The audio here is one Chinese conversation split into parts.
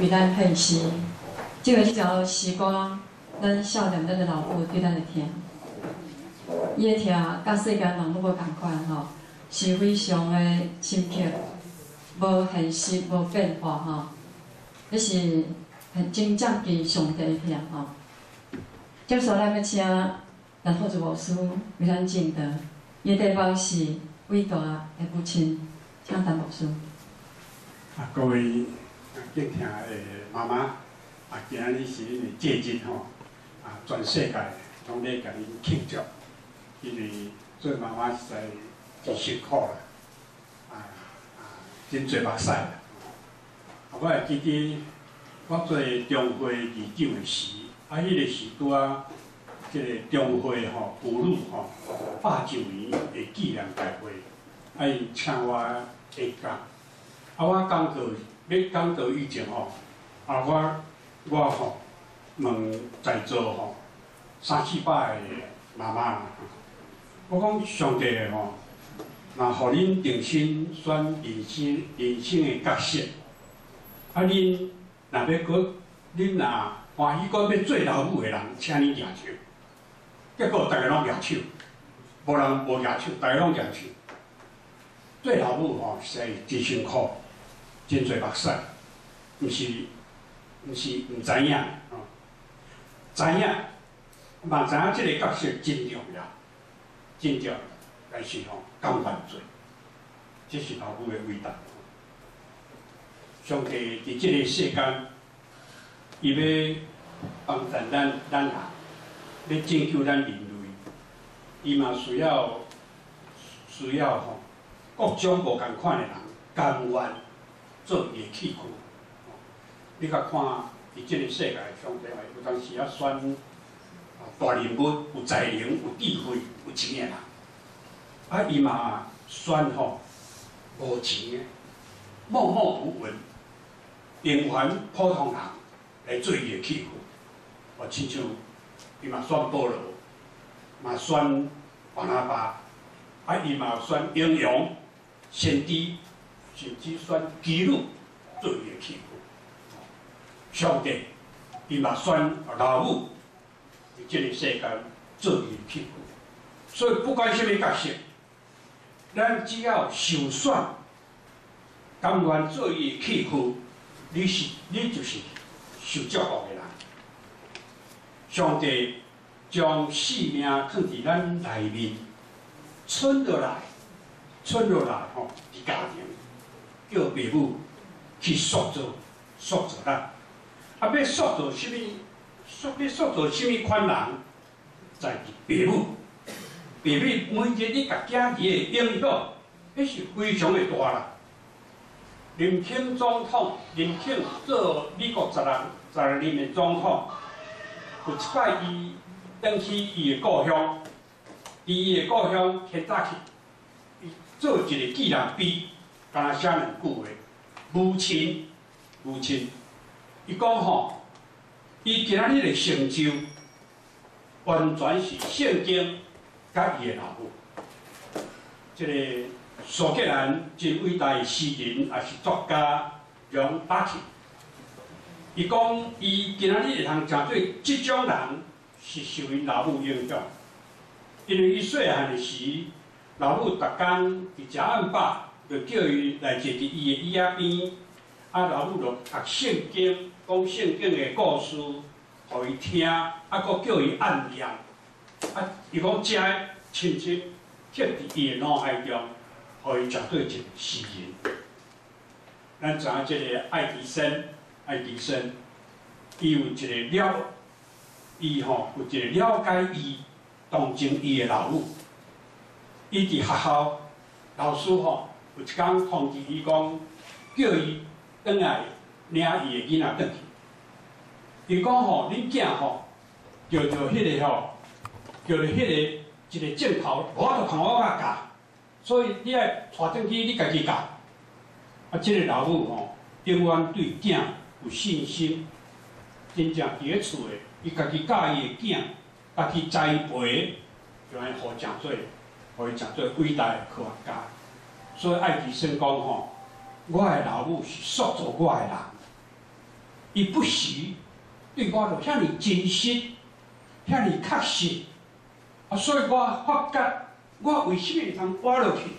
为咱配诗，即个即条诗歌，咱少年咱的老母对咱的听，伊的听甲世间人拢无共款吼，是非常的深刻，无现实，无变化吼，迄是很真正伫上帝听吼。接下来要请南拓主牧师为咱敬德，伊的地方是伟大的父亲，请陈牧师。啊，各位敬听的妈妈，啊，今日是恁的节日吼，啊，全世界拢咧甲恁庆祝，因为做妈妈实在真辛苦啦，啊啊，真侪目屎啦。啊，我会记得我做中会二九的时，啊，迄个时拄啊，即个中会吼妇女吼百周年的纪念大会，啊，伊请我下讲。啊，我讲过要讲到以前吼，啊，我我吼问在座吼三四百个妈妈，我讲上帝吼，若互恁重新选人生人生的角色，啊，恁若要搁恁若欢喜讲要做老母的人，请恁举手。结果大家拢举手，无人无举手，大家拢举手。做老母吼是真辛苦。真侪目屎，毋是，毋是毋知影，知影，嘛知影即个角色真重要，真重要，但是吼甘犯罪，即是老母的伟大。上帝伫即个世间，伊要帮助咱咱人，要拯救咱人类，伊嘛需要需要吼各种无共款的人甘愿。做伊的器具，你甲看，伫即个世界上帝话，有当时啊选大人物、有才能、有智慧、有钱的人，啊伊嘛选吼无钱的、默默无闻、平凡普通人来做伊的器具，哦，亲像伊嘛选保罗，嘛选巴拿巴，啊伊嘛选英雄、先知。甚至选基督做伊的器具，上帝伊嘛选老母伫即个世间做伊的器具，所以不管什么角色，咱只要受选，甘愿做伊的器具，你是你就是受祝福的人。上帝将性命放伫咱内面，存落来，存落来吼，伫家庭。叫父母去塑造、塑造咱，啊，要塑造什么？塑要塑造什么款人？在父母，父母每日你甲囝儿的影响，迄是非常的大啦。林肯总统，林肯做美国十人十二年的总统，有一摆伊登去伊的故乡，伫伊的故乡肯扎去，伊做一个纪念碑。敢若写两句话，母亲，母亲，伊讲吼，伊今仔日的成就，完全是圣经甲伊的老母。即个苏格兰真伟大的诗人，也是作家，杨达奇。伊讲，伊今仔日会通成做即种人，是受因老母影响。因为伊细汉的时，老母逐工伫食暗饱。就叫伊来坐伫伊的椅仔边，啊，老母就读圣经，讲圣经的故事，互伊听，啊，搁叫伊按念，啊，伊讲遮亲戚刻伫伊的脑海中，互伊绝对一个诗人。咱知影即个爱迪生，爱迪生，伊有一个了，伊吼有一个了解伊，同情伊的老母，伊伫学校老师吼。有一天通知伊讲，叫伊转来领伊的囡仔转去。伊讲吼，恁囝吼，叫着迄个吼，叫着迄个一个镜头，我就看我甲教，所以你爱带转去，你家己教。啊，即个老母吼，永远对囝有信心，真正伫咧厝诶，伊家己教伊的囝，家己栽培，就安好讲做，互伊讲做伟大诶科学家。所以爱迪生讲吼，我的老母是塑造我的人，伊不时对我著遐尼真实，遐尼确实，啊，所以我发觉我为什么会通活落去，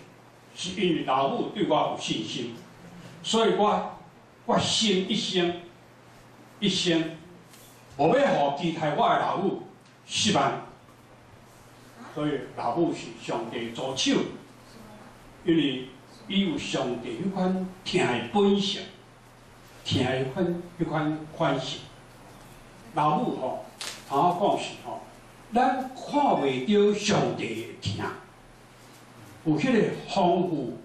是因为老母对我有信心，所以我决心一生一生，无要互期待我的老母失望。所以老母是上帝助手，因为伊有上帝迄款听的本性，听的迄款迄款款式。老母吼，通我讲是吼，咱看袂到上帝的听，有迄个丰富、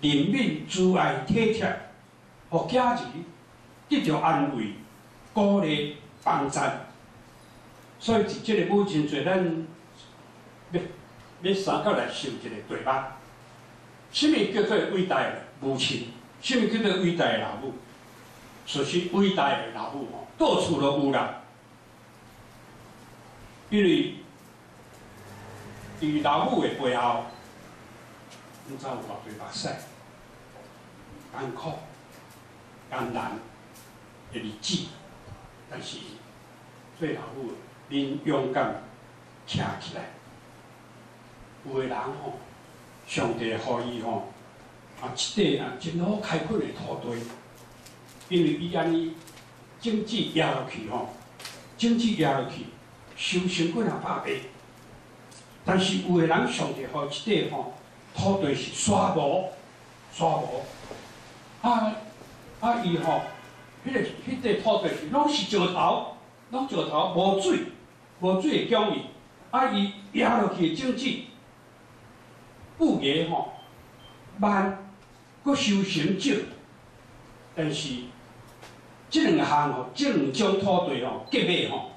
怜悯、慈爱、体贴，互囝儿得到安慰、鼓励、帮助。所以伫即个母亲节，咱。要要三角来想一个对吧？什么叫做伟大的母亲？什么叫做伟大的老母？就是伟大的老母吼，到处都有啦。因为伫老母的背后，你才有偌多目屎、艰苦、艰难的日子，但是做老母恁勇敢站起来。有个人吼，上帝予伊吼，啊，一块啊真好开垦的土地，因为伊安尼经济压落去吼，经济压落去，收成几啊百倍。但是有个人上帝予一块吼，土地是沙无，沙无，啊啊伊吼，迄个迄块土地是拢是石头，拢石头无水，无水的疆域，啊伊压落去的经济。不业吼慢，佫收成少，但是即两项吼，即两种土地吼，结尾吼，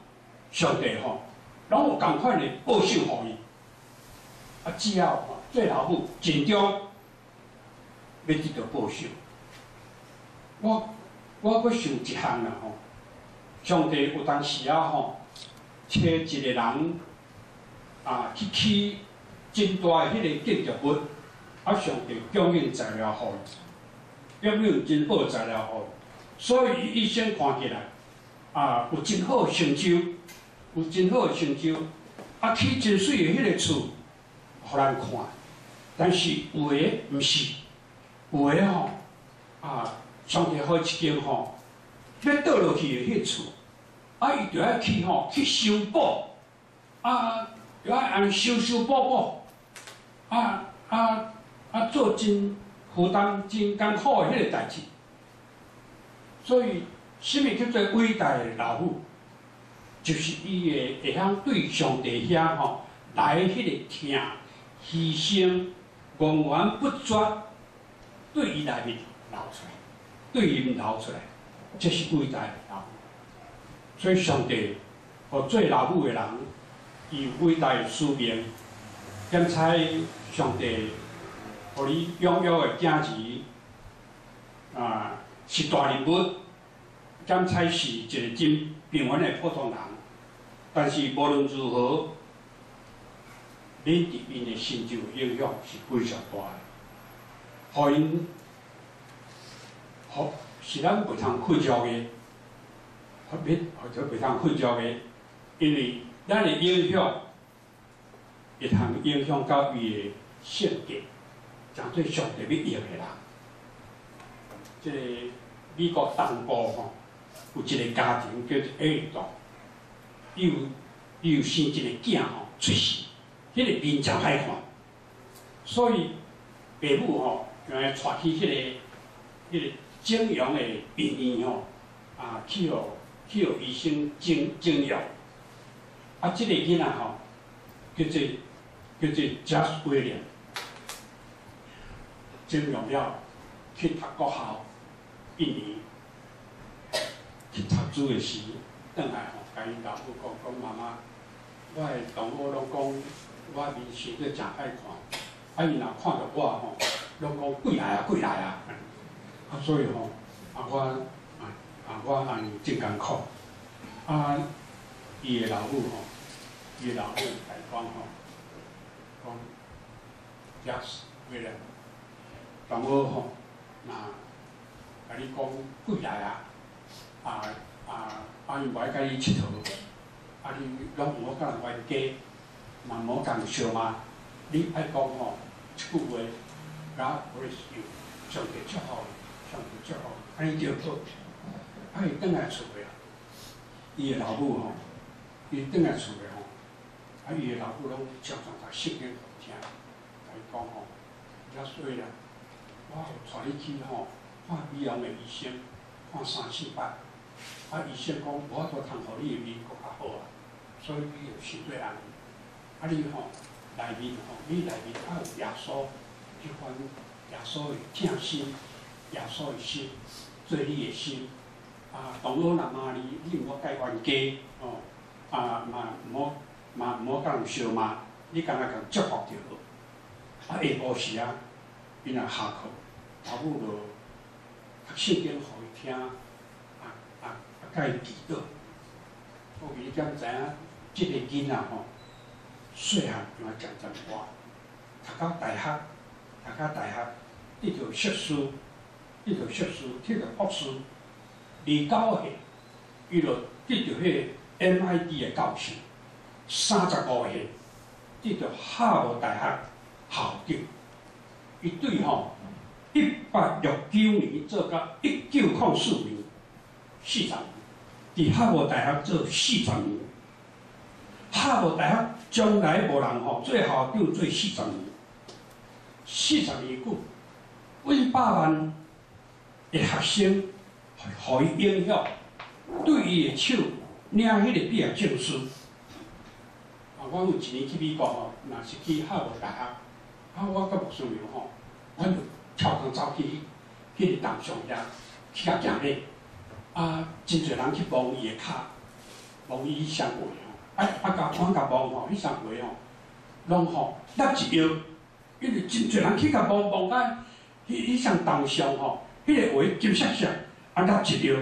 上帝吼，拢有共款的报酬互伊。啊，只要吼做老母尽忠，要得到报酬。我我佫想一项啦吼，上帝有当时啊吼，找一个人啊去去。真大诶迄个建筑物，啊，上帝供应材料互伊，要有真好材料互伊，所以伊一生看起来，啊，有真好成就，有真好成就，啊，起真水的迄个厝，互人看。但是有诶毋是，有诶吼，啊，上帝好一间吼，要倒落去的迄厝，啊，伊就要去吼去修补，啊，要安尼修修补补。啊啊啊！做真负担真艰苦的迄个代志，所以什么叫做伟大的老母？就是伊会会晓对上帝遐吼来迄个听、牺牲、源源不绝，对伊内面流出来，对伊流出来，这是伟大的老母。所以上帝和做老母的人，以伟大的使命。检采上帝，互你拥有的价值啊，是大人物。检采是一个真平凡的普通人，但是无论如何，你对因的成就影响是非常大的。互因，互是咱袂通愧疚的，或者袂通愧疚的，因为咱的影响。会通影响到伊的性格，真对上帝要用的人。即个美国东部吼，有一个家庭叫做艾尔顿，伊有伊有生一个囝吼出世，迄个面真歹看，所以父母吼就来带去迄个迄个整容的病院吼，啊去互去互医生整整容，啊即个囡仔吼叫做。叫做贾斯威廉，整容了，去读国校，一年，去读书的时，转来吼，甲因老母讲讲妈妈，我的同学拢讲我面生得真歹看，啊伊若看到我吼，拢讲贵来啊贵来啊，啊所以吼，啊我啊啊我安尼真艰苦，啊伊的老母吼，伊的老母来讲吼。讲，假使为了，同学吼，那，甲你讲，过来啊，啊。啊，啊伊无爱甲你佚佗，啊你拢毋好甲人冤家，嘛毋好甲人相骂。你爱讲吼一句话，甲我是有上帝祝福，上帝祝福，安尼就好。啊伊转来厝诶，伊诶老母吼，伊转来厝诶吼，啊伊诶老母拢常常甲圣经听，甲伊讲吼，遐衰啦，我带你去吼看医疗诶医生，看三四摆。啊，医生讲无法度通互你诶面佫较好啊，所以你要相对安尼。啊，你吼内面吼，你内面较有耶稣，即款耶稣诶正心，耶稣诶心，做你诶心。啊，同学若骂你，你毋好改冤家哦。啊，嘛毋好嘛毋好甲人相骂，你干若甲祝福就好。啊，下晡时啊，伊若下课，老母就读圣经互伊听。啊啊啊甲伊祈祷，我伊敢知影，即个囡仔吼，细汉就爱讲真话，读到大学，读到大学，得着硕士，得着硕士，得着博士，二九岁，伊就得着迄个 MIT 的教授，三十五岁，得着哈佛大学校长，伊对吼，一八六九年做到一九零四年，四十年。伫哈佛大学做四十年，哈佛大学将来无人吼做校长做四十年，四十年久，几百万的学生，互伊影响，对伊的手领迄个毕业证书。啊，我有一年去美国吼，若是去哈佛大学，啊，我甲吴双良吼，我就跳工走去迄个东上遐去甲行礼。啊，真侪人去摸伊的脚，摸伊双鞋吼，啊啊，甲我甲摸吼，迄双鞋吼，拢吼落一腰，因为真侪人去甲摸摸甲，迄迄双当上吼，迄个鞋金闪闪，啊落一腰，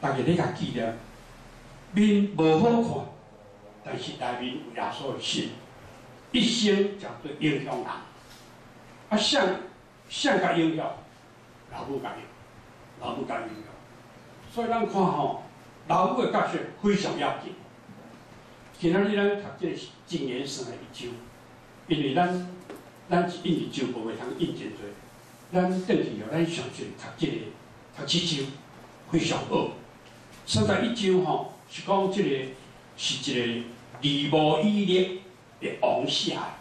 逐个咧甲记着，面无好看，但是内面有耶稣的心，一生绝对影响人，啊，像像甲影响，老母甲影。老母干预了，所以咱看吼，老母的角色非常要紧。今仔日咱读这个正言生的一周，因为咱咱是印日周无会通印真多，咱转去后咱上去读这个读七周非常好。所在一周吼是讲这个是一个李无伊列的王下，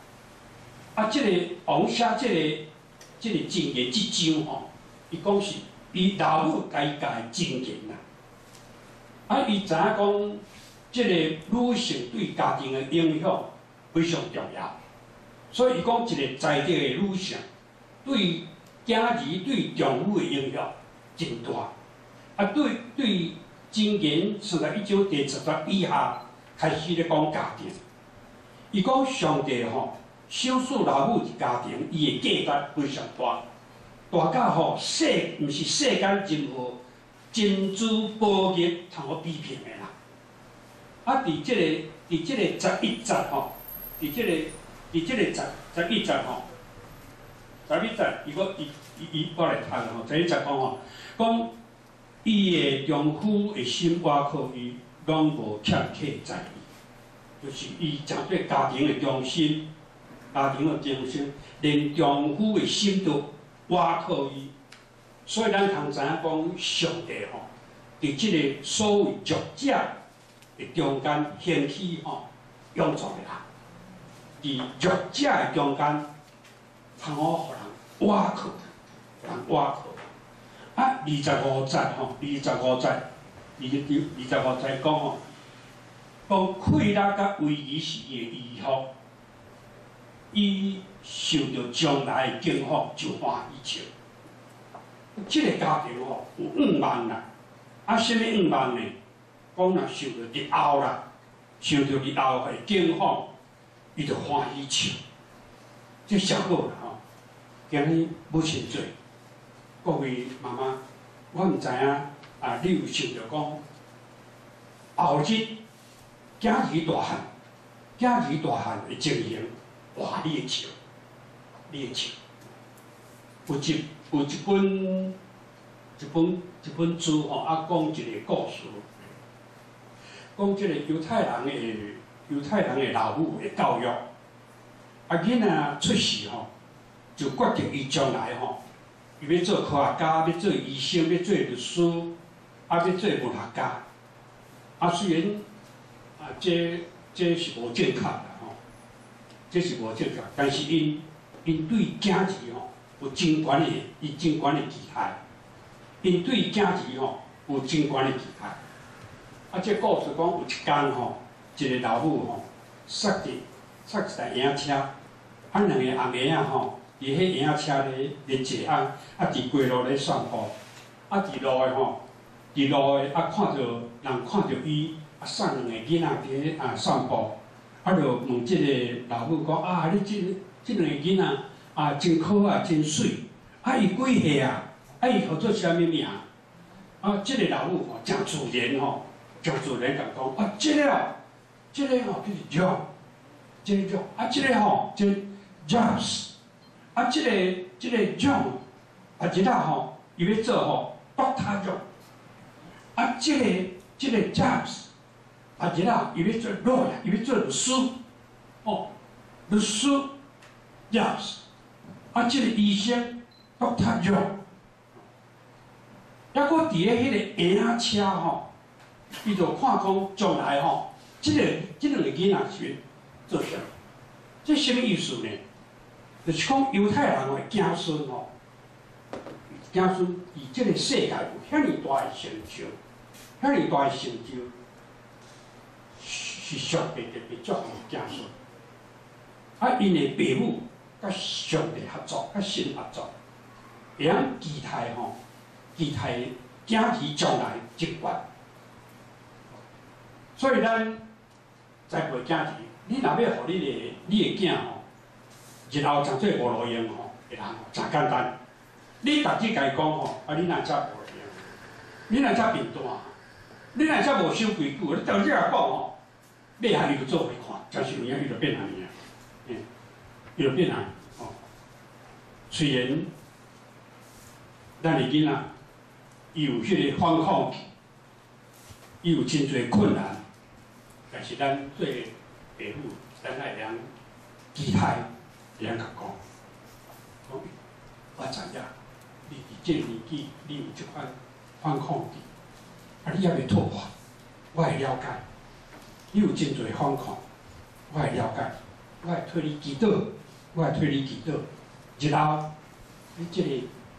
啊，这个王下这个这个正言这周吼，伊讲是。伊老母家家经验啦，啊，伊知影讲，即个女性对家庭的影响非常重要，所以伊讲一个在地的女性，对囝儿对丈夫的影响真大，啊，对对，经验是在一九第十岁以下开始咧讲家庭，伊讲上帝吼，少数老母一家庭，伊的价值非常大。大家吼，世毋是世间任何珍珠宝玉通好比拼的啦。啊，伫即个，伫即个十一集吼，伫即个，伫即个十十一集吼，十一集，伊个伊伊伊我来读吼，十一集讲吼，讲伊的丈夫的心外靠伊，拢无欠客在伊，就是伊针对家庭的忠心，家庭的忠心，连丈夫的心都。挖靠伊，所以咱通知影讲，上帝吼，伫即个所谓弱者的中间兴起吼，用作啦。伫弱者的中间，通好互人挖靠，人挖靠。啊，二十五节吼，二十五节，二十二十五节讲吼，讲溃拉甲威仪是伊的医福。伊受到将来的惊福，就欢喜笑。即个家庭吼有五万啦，啊，什么五万呢？讲若受到日后啦，受到日后的惊福，伊就欢喜笑。即效果啦吼，今日母亲节，各位妈妈，我毋知影啊，你有想着讲后日囝儿大汉，囝儿大汉的情形。哇！你的笑，你的笑，有一有一本一本一本书吼，啊，讲一个故事，讲即个犹太人的犹太人的老母的教育，啊，囡仔出世吼，就决定伊将来吼，伊要做科学家，要做医生，要做律师，啊，要做文学家，啊，虽然这这是无正确的吼，这是无正确，但是因因对囝儿吼有真悬的，伊真悬的期待。因对囝儿吼有真悬的期待。啊，这故事讲有一天吼，一个老母吼，塞着塞一台婴仔车，啊，两个红婴仔吼，伫迄婴仔车咧咧坐啊，啊，伫街路咧散步，啊，伫路诶吼，伫路诶啊，看着人看着伊，啊送两个囡仔伫咧啊散步，啊，就问即个老母讲啊，你即即两个囡仔啊，真可爱，真水，啊，伊几岁啊？啊，伊叫做啥物名？啊，即个老母吼，真自然吼，真自然甲讲啊，即个哦，即个吼叫做 John，即个 John，啊，即个吼叫 James，啊，即个即个 John，啊，即个吼伊要做吼 Doctor John，啊，即个即个 James，啊，即个伊要做 lawyer，伊要做律师，哦，律师 James，啊，即个医生 Doctor John。抑搁伫咧迄个婴仔车吼，伊就看讲将来吼，即个即两个囡仔是做啥？即什么意思呢？就是讲犹太人的子孙吼，子孙以即个世界有遐尼大的成就，遐尼大的成就是上帝特别祝福子孙。啊，因的父母甲上帝合作，甲神合作，会晓期待吼。期待囝儿将来一贯，所以咱栽培囝儿，你若要互你的你的囝吼，日后将做无路用吼，会通真简单。你逐日家讲吼，啊，你若遮无路用，你若遮贫惰，你若遮无守规矩，你逐日来讲吼，你还有做会看，真是有影，伊就变安尼啊，嗯，伊就变安尼哦。虽然咱的囡仔。伊有迄个反抗期，伊有真侪困难，但是咱做父母，咱爱两期待，两甲讲，讲我知影，你伫这年纪，你有即款反抗期，啊，你也未脱发，我会了解，你有真侪反抗，我会了解，我会替你祈祷，我会替你祈祷，日后你即个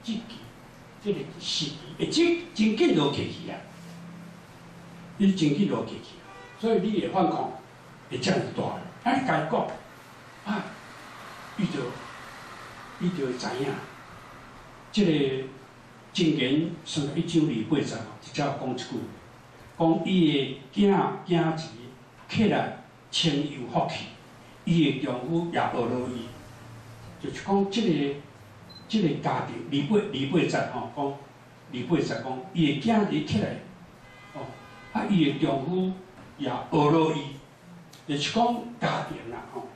积极。即个时期，会真真紧就过去啊！你真紧就过去啊！所以你的反抗会遮尔大。啊，你家讲啊，伊就伊就会知影，即个经言算一九二八十，直接讲一句，讲伊的囝囝儿起来清有福气，伊的丈夫也学落伊，就是讲即个。即个家庭，二八二八十吼，讲二八十讲，伊的囝儿起来，哦，啊，伊的丈夫也学落伊，就是讲家庭啦，吼，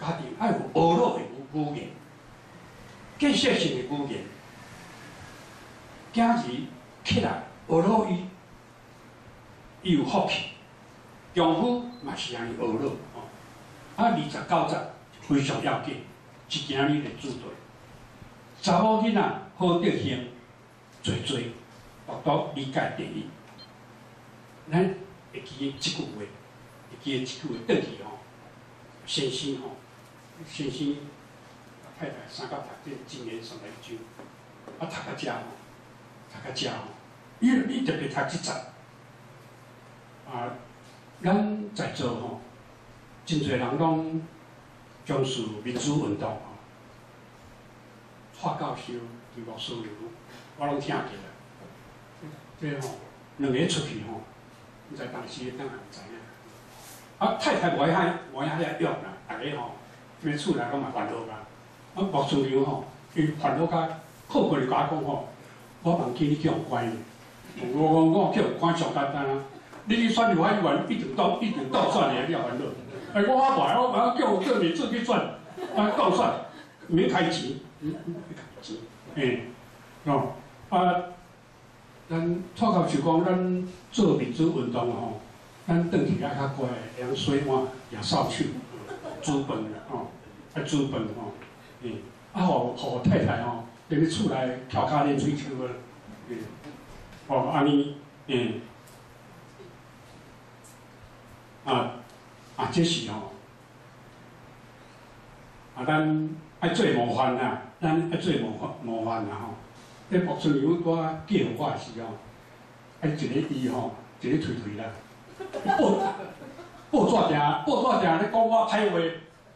家庭爱有学落的语言，建设性的语言，囝儿起来学落伊，伊有福气，丈夫嘛是安尼学落，哦，啊，二十九十非常要紧，一件日的组队。查某囡仔好德行，做做，读读理解第一。咱会记即句话，会记即句话倒去吼。先生吼，先生太太三甲读这今年上来就啊读到遮吼，读到遮吼，伊伊特别读即集。啊，咱在座吼，真侪人拢从事民主运动。华教授、律师刘，我拢听见啦。即吼，两个出去吼，在当时当然知影。啊，太太无爱遐，无爱遐用啦。大家吼，咩厝内拢嘛烦恼噶。啊，莫顺流吼，伊烦恼甲靠过来甲我讲吼，我忘记你叫关。我我我叫关上简单啊。你去选刘海员，一定倒一定倒算的，你也烦恼。哎，我阿爸，我我叫我叫你自己算，啊倒算，免开钱。嗯嗯，哦，啊，咱脱口就讲，咱做民主运动吼，咱转去啊较乖，会晓洗碗、也扫帚、煮饭啦吼，啊煮饭吼，嗯，啊，互互太太吼，伫咧厝内翘骹啉水手啊，嗯，哦，安尼，嗯，啊啊，这是吼，啊，咱爱做模范啦，咱爱做模范模范啦吼。迄木村牛我叫我诶时吼，啊，一个伊吼，一个推推啦，报报纸定报纸定咧讲我歹话，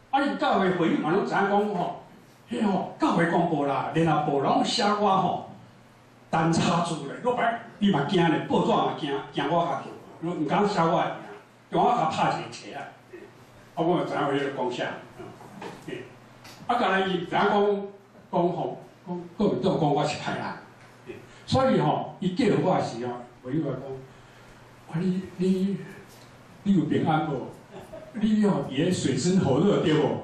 啊，伊教会会议嘛拢知影讲吼，迄吼教会公布啦，联合报拢写我吼单差字咧，落摆伊嘛惊咧，报纸嘛惊惊我家己，毋敢写我诶名，叫我甲拍一个册啊，啊，我就知影伊咧讲啥，啊，甲来伊知影讲讲吼。讲国民党讲我是歹人，所以吼，伊叫我诶时候，我伊话讲，啊你你你有平安无？你吼伫咧水深火热对无？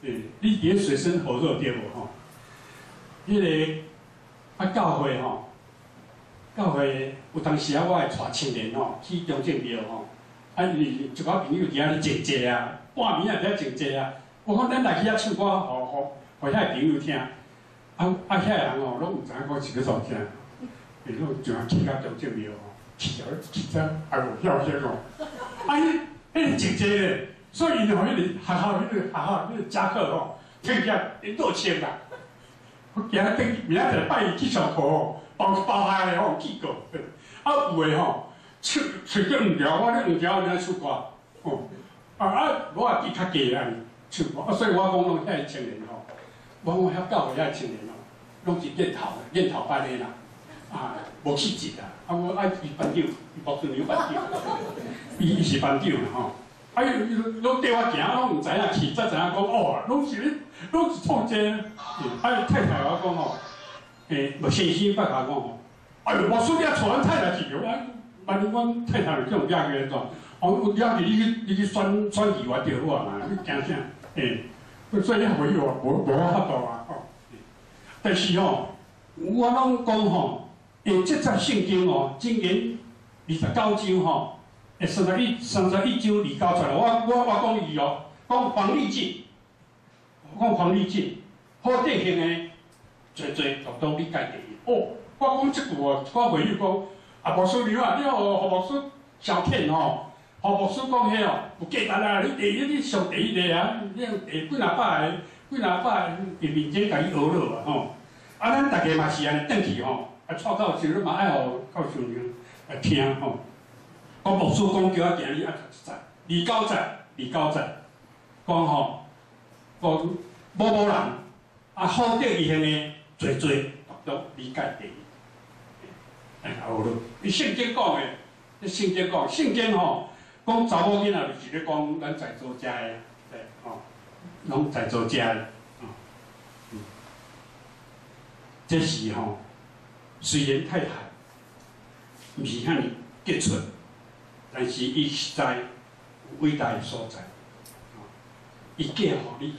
嘿，你伫咧水深火热对无？吼，迄个啊教会吼，教会有当时啊，我会带青年吼去中正庙吼，啊你一个朋友伫遐咧静坐啊，半暝啊伫遐静坐啊，我讲咱来去遐唱歌，互互互遐朋友听。啊啊！遐人哦，拢毋知影讲是咧创啥，伊拢像去到中正庙吼，去到去只啊无晓些哦。啊，伊迄个姐姐咧，所以因吼迄个学校迄个学校迄个家课吼，天天因都签啦。我今仔顶明仔日拜伊去上课吼，包包下咧吼去过。啊有诶吼，出出咗五条，我咧五条安尼出歌。吼。啊啊，我也记较低安尼出歌，啊所以我讲拢遐青年吼。我我遐教会遐青年吼，拢是练头练头班的啦，啊，无气质啊，啊我爱伊班长，伊无算有班长，伊伊是班长吼，啊伊伊拢缀我行，拢毋知影去，才知影讲哦，拢是，拢是创这，啊伊太太我讲吼，诶，无信心甲我讲吼，哎呦，我说你啊娶阮太太去着，啊，万一阮太太叫压个怎？哦，有压力你去你去选选议员着好啊，你惊啥？诶。所以你回我，无无法度啊！吼，但是吼，我拢讲吼，用这则圣经哦，今年二十九章吼，诶，三十一三十一章二九出来，我我我讲伊哦，讲黄立进，讲黄立进，好典型诶，做做都都理解第一。哦，我讲即句哦，我回忆讲，啊，无输你啊，你哦，何无输小骗吼。何牧师讲迄哦，有简单啊！你第一你上第一个啊，你第几若百个、几若百个人面前甲伊学落啊吼。啊，咱大家嘛是安尼转去吼，啊，错到时你嘛爱互教授员来听吼。讲牧师讲叫我今日啊读一二九节、二九节，讲吼，讲某某人啊好得伊行的，做做都理解第一。哎，学落，伊圣经讲的，伊圣经讲，圣经吼。讲查某囡仔就是咧讲咱在座遮诶，对吼，拢在座遮诶，哦，嗯，这是吼，虽然太太毋是遐尼杰出，但是伊实在伟大诶所在，哦，伊嫁互你，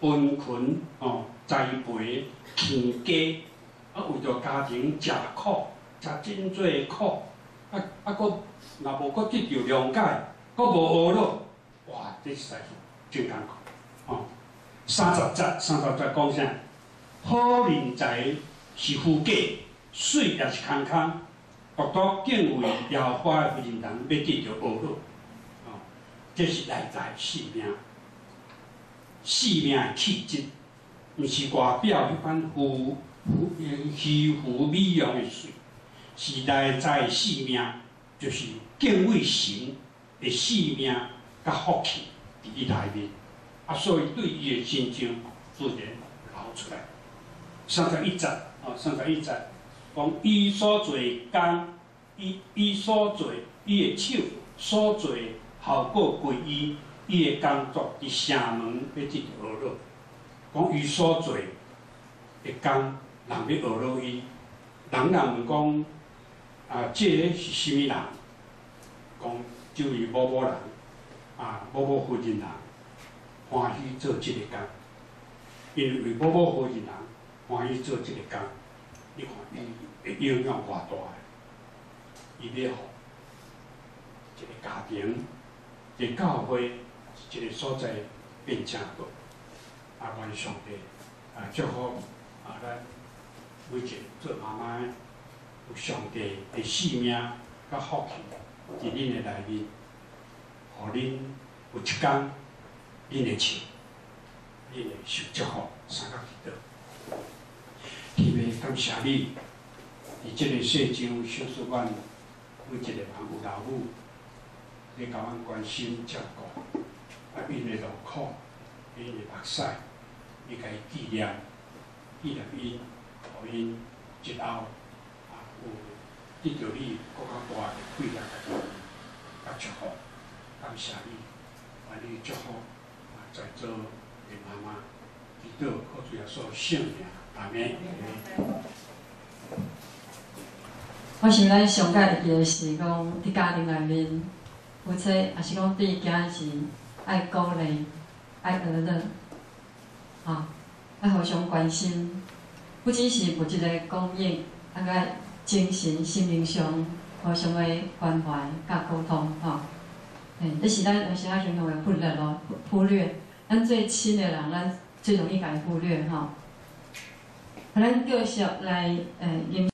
分群哦，栽培亲家，啊，为着家庭食苦，食真侪苦，啊啊，搁。若无搁得到谅解，搁无学了，哇！这是在是真艰苦。哦，三十节，三十节讲啥？好人才是富贵，水也是空空，独独敬畏耶和华的人，要得到学了。哦，这是内在性命，性命气质，毋是外表一般浮浮虚浮美容的水，时代在性命。就是敬畏神的性命甲福气伫伊内面，啊，所以对伊的心情自然流出来。三十一节，哦，三十一节，讲伊所做工，伊伊所做伊的手所做效果归伊，伊的工作伫城门要进学落。讲伊所做的工，人要学落伊，人人问讲。啊，这个是虾米人？讲就是某某人，啊，某某附近人欢喜做这个工，因为某某附近人欢喜做这个工，你看伊会影响偌大伊要互一个家庭、一个教会、一个所在变正好。啊，愿上帝啊祝福啊咱每一个做妈妈，有上帝的性命甲福气伫恁的内面，互恁有一天，恁会笑，恁会受祝福，三角祈祷。天父，感谢你，伫即个世上，小使阮每一个人有老母，你甲阮关心照顾，啊，因的劳苦，因的目屎。你该纪念，纪念因，互因日后得到你更较大的贵人甲祝福，感谢你，把你祝福啊在座的妈妈，祈祷靠主耶稣圣名，阿弥。我想咱上界会记的是讲，伫家庭内面，夫妻也是讲对囝是爱鼓励，爱娱乐。啊，爱互相关心，不只是物质的供应，还个精神、心灵上互相诶关怀甲沟通，吼。嘿，这是咱有时啊常常会忽略咯，忽略。咱最亲诶人，咱最容易甲伊忽略，吼。咱继续来，诶，引。